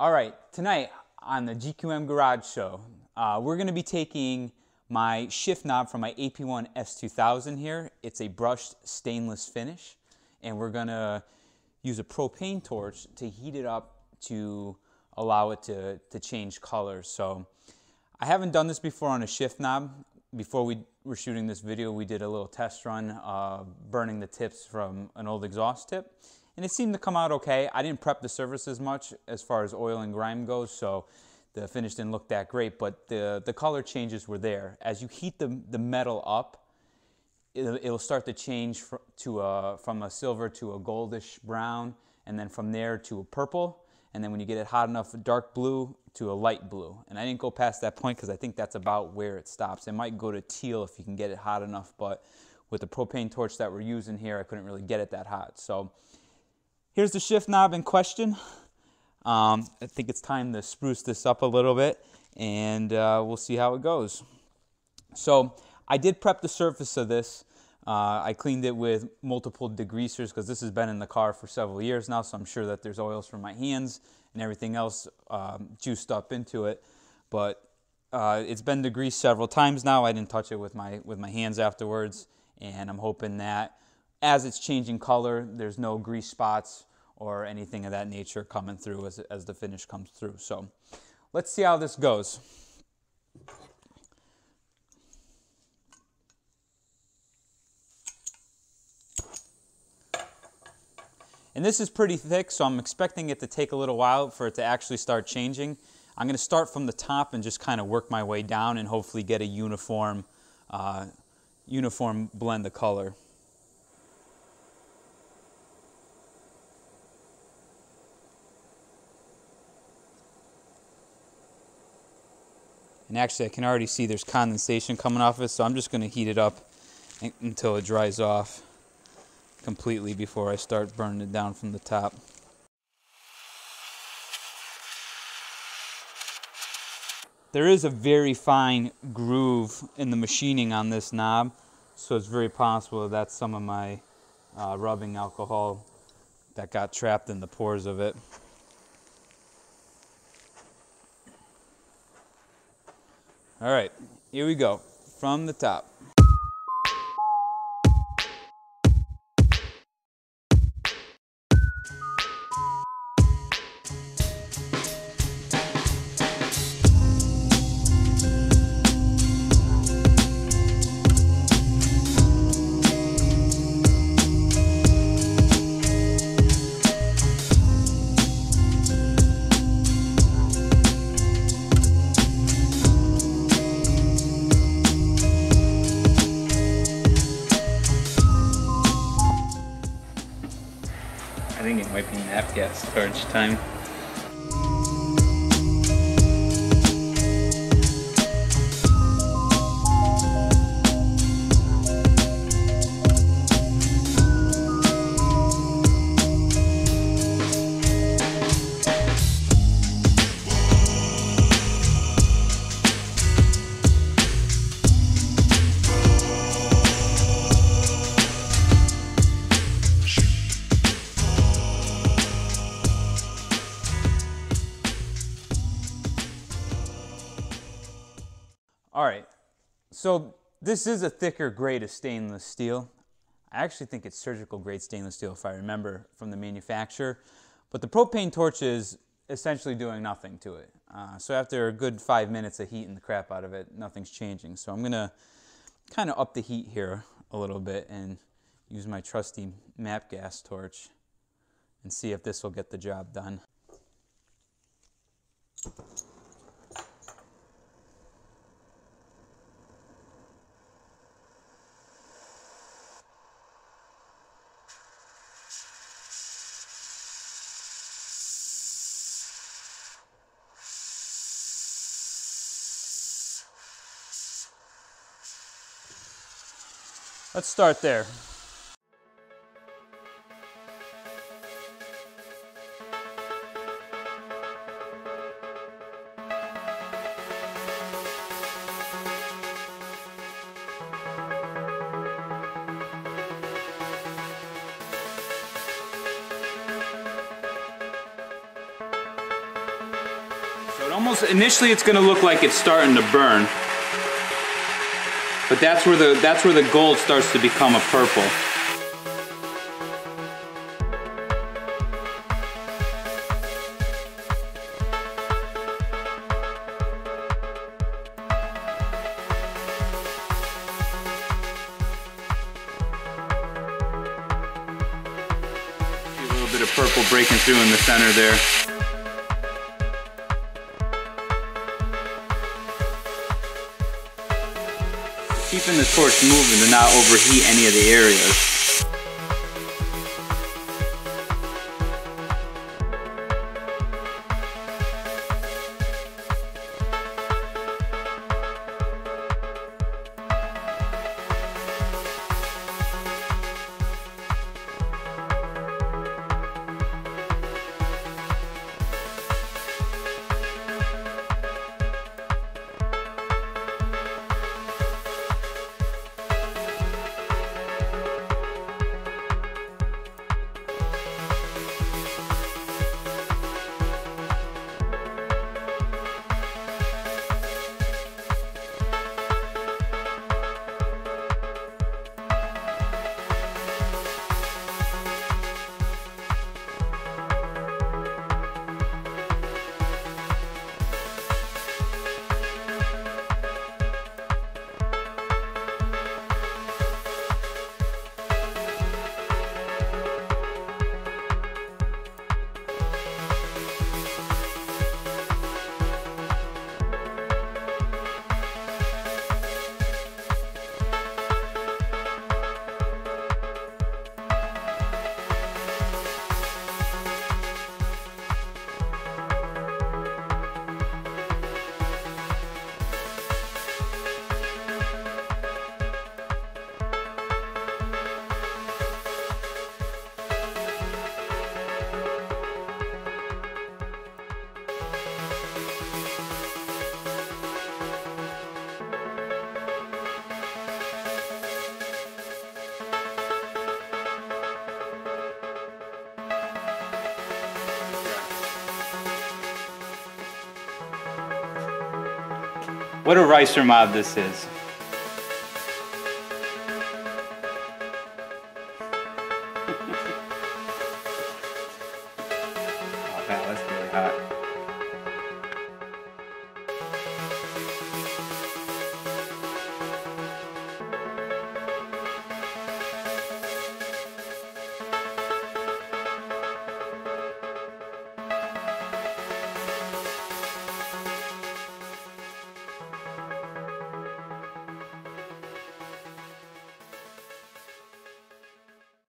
All right, tonight on the GQM Garage Show, uh, we're going to be taking my shift knob from my AP1 S2000 here. It's a brushed stainless finish, and we're going to use a propane torch to heat it up to allow it to, to change colors. So I haven't done this before on a shift knob. Before we were shooting this video, we did a little test run uh, burning the tips from an old exhaust tip and it seemed to come out okay. I didn't prep the surface as much as far as oil and grime goes, so the finish didn't look that great, but the, the color changes were there. As you heat the, the metal up, it'll, it'll start to change fr to a, from a silver to a goldish brown, and then from there to a purple, and then when you get it hot enough, dark blue to a light blue. And I didn't go past that point because I think that's about where it stops. It might go to teal if you can get it hot enough, but with the propane torch that we're using here, I couldn't really get it that hot. So Here's the shift knob in question. Um, I think it's time to spruce this up a little bit and uh, we'll see how it goes. So I did prep the surface of this. Uh, I cleaned it with multiple degreasers because this has been in the car for several years now, so I'm sure that there's oils from my hands and everything else um, juiced up into it. But uh, it's been degreased several times now. I didn't touch it with my with my hands afterwards, and I'm hoping that as it's changing color, there's no grease spots or anything of that nature coming through as, as the finish comes through. So let's see how this goes. And this is pretty thick, so I'm expecting it to take a little while for it to actually start changing. I'm going to start from the top and just kind of work my way down and hopefully get a uniform, uh, uniform blend of color. And actually I can already see there's condensation coming off of it, so I'm just to heat it up until it dries off completely before I start burning it down from the top. There is a very fine groove in the machining on this knob, so it's very possible that that's some of my uh, rubbing alcohol that got trapped in the pores of it. All right, here we go from the top. Be nap gas storage time. All right, so this is a thicker grade of stainless steel. I actually think it's surgical grade stainless steel if I remember from the manufacturer. But the propane torch is essentially doing nothing to it. Uh, so after a good five minutes of heating the crap out of it, nothing's changing. So I'm gonna kind of up the heat here a little bit and use my trusty MAPP gas torch and see if this will get the job done. Let's start there. So it almost, initially it's gonna look like it's starting to burn, but that's where the that's where the gold starts to become a purple. a little bit of purple breaking through in the center there. Keeping the torch moving to not overheat any of the areas. What a ricer mob this is.